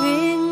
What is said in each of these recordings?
对。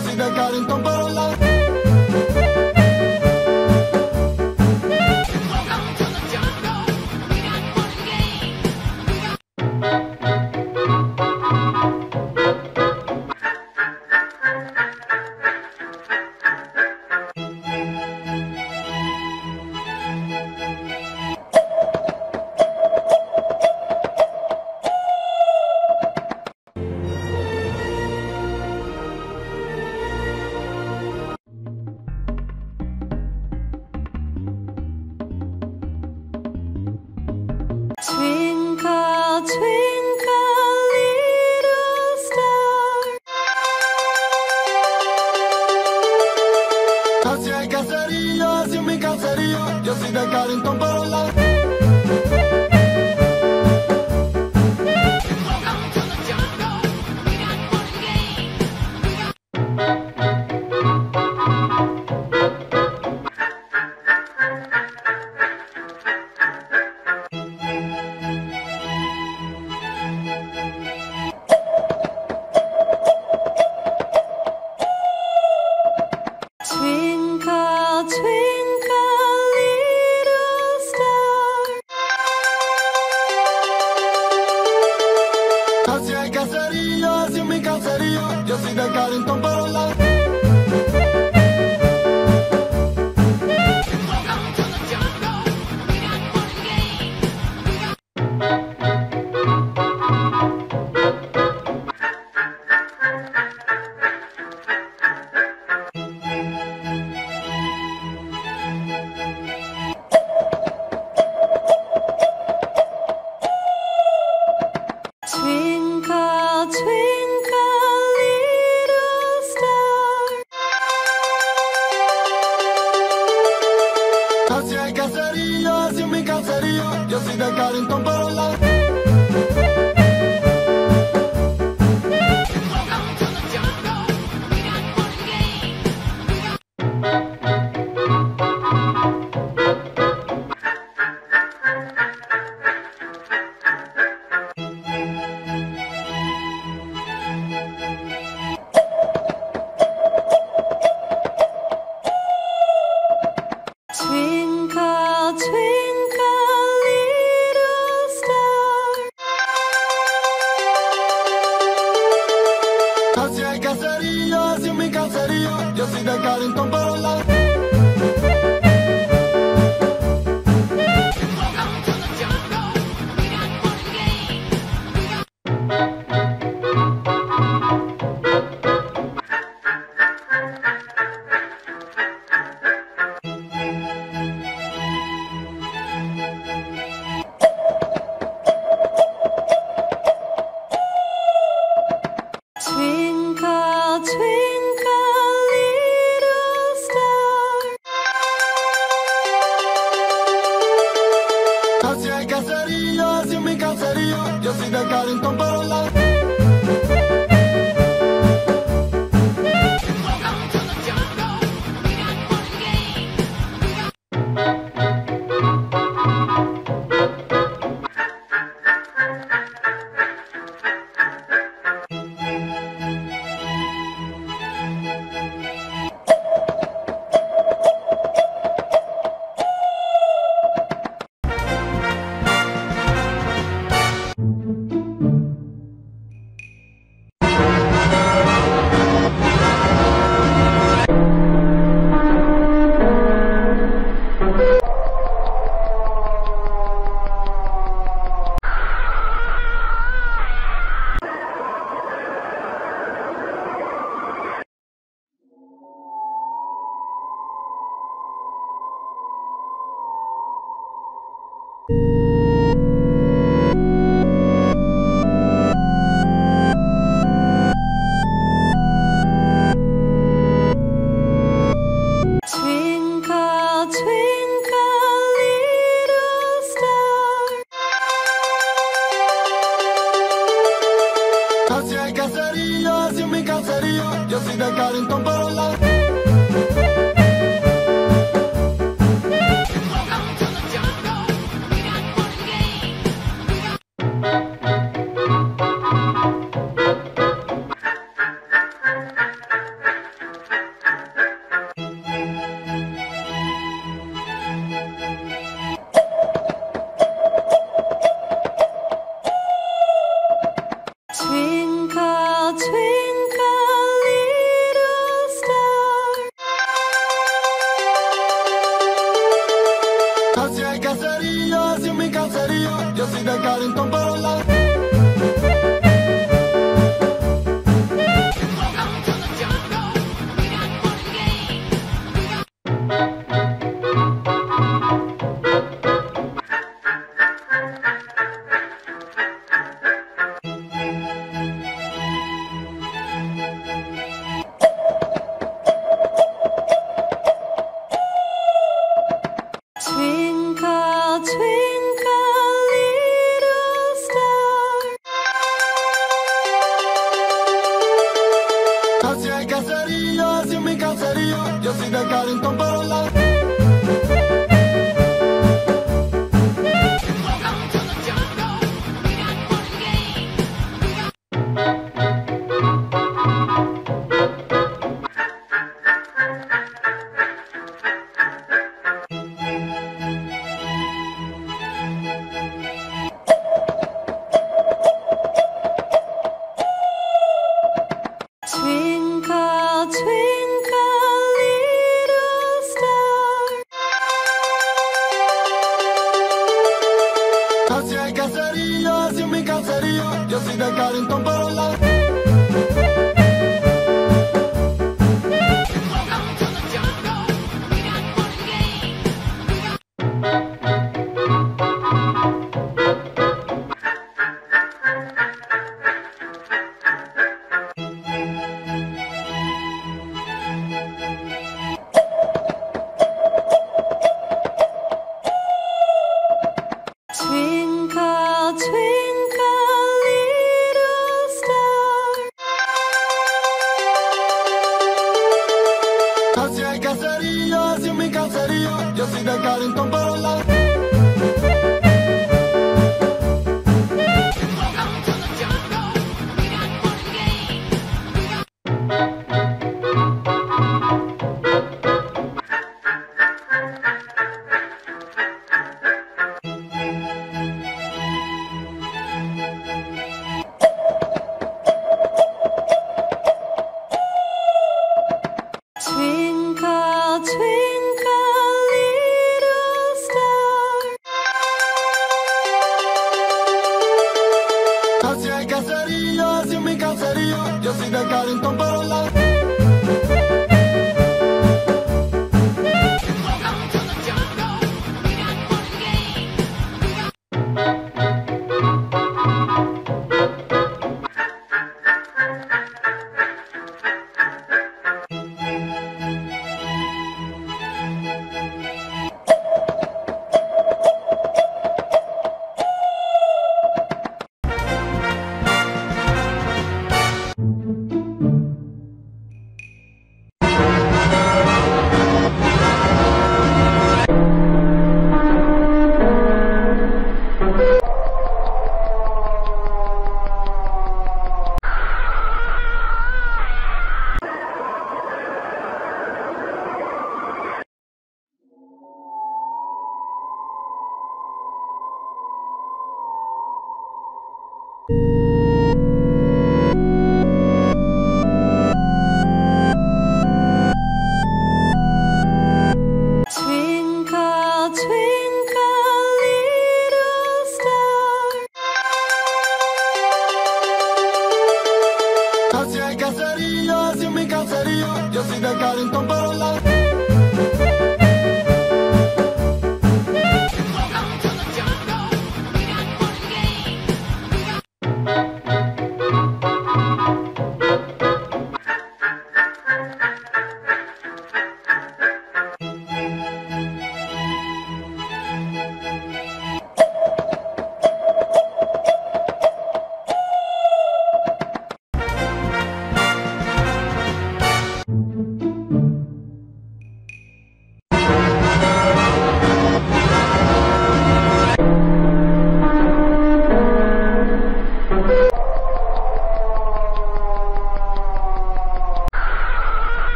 vida, é cara, então para Así hay caserío, así mi caserío. Yo soy de Carrington, pero el caserío, así mi caserío. Yo soy de Carrington,